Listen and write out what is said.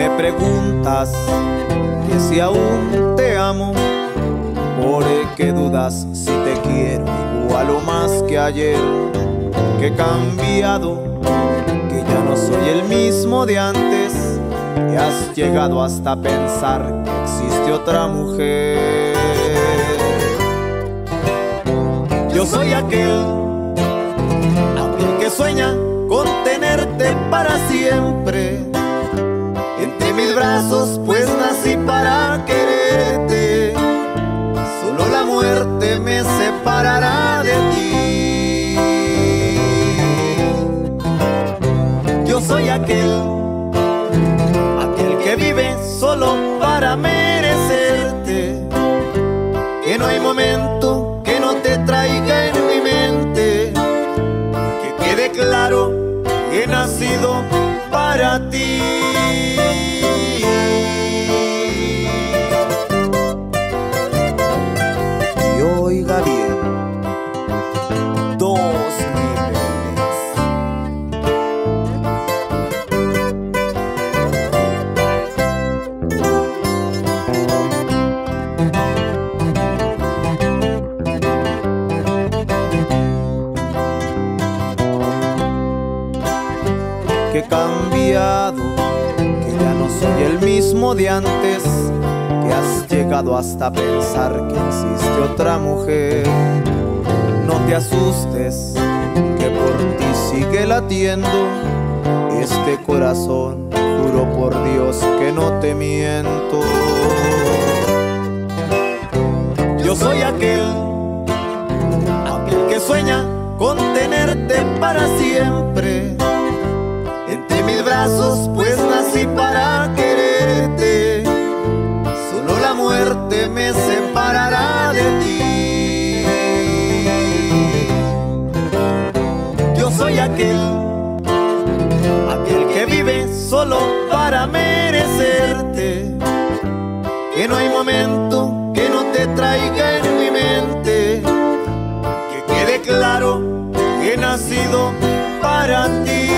me preguntas que si aún te amo, por qué dudas si te quiero igual o más que ayer, que he cambiado, que ya no soy el mismo de antes, y has llegado hasta pensar que existe otra mujer. Yo soy aquel, aquel que sueña con tenerte para siempre mis brazos, pues nací para quererte. Solo la muerte me separará de ti. Yo soy aquel, aquel que vive solo para merecerte. Que no hay momento que no te traiga en mi mente. Que quede claro que he nacido para ti. Que he cambiado, que ya no soy el mismo de antes, que has llegado hasta pensar que existe otra mujer. No te asustes, que por ti sigue latiendo este corazón, juro por Dios que no te miento. Yo soy aquel, aquel que sueña con tenerte para siempre nací para quererte, solo la muerte me separará de ti. Yo soy aquel, aquel que vive solo para merecerte, que no hay momento que no te traiga en mi mente, que quede claro que he nacido para ti.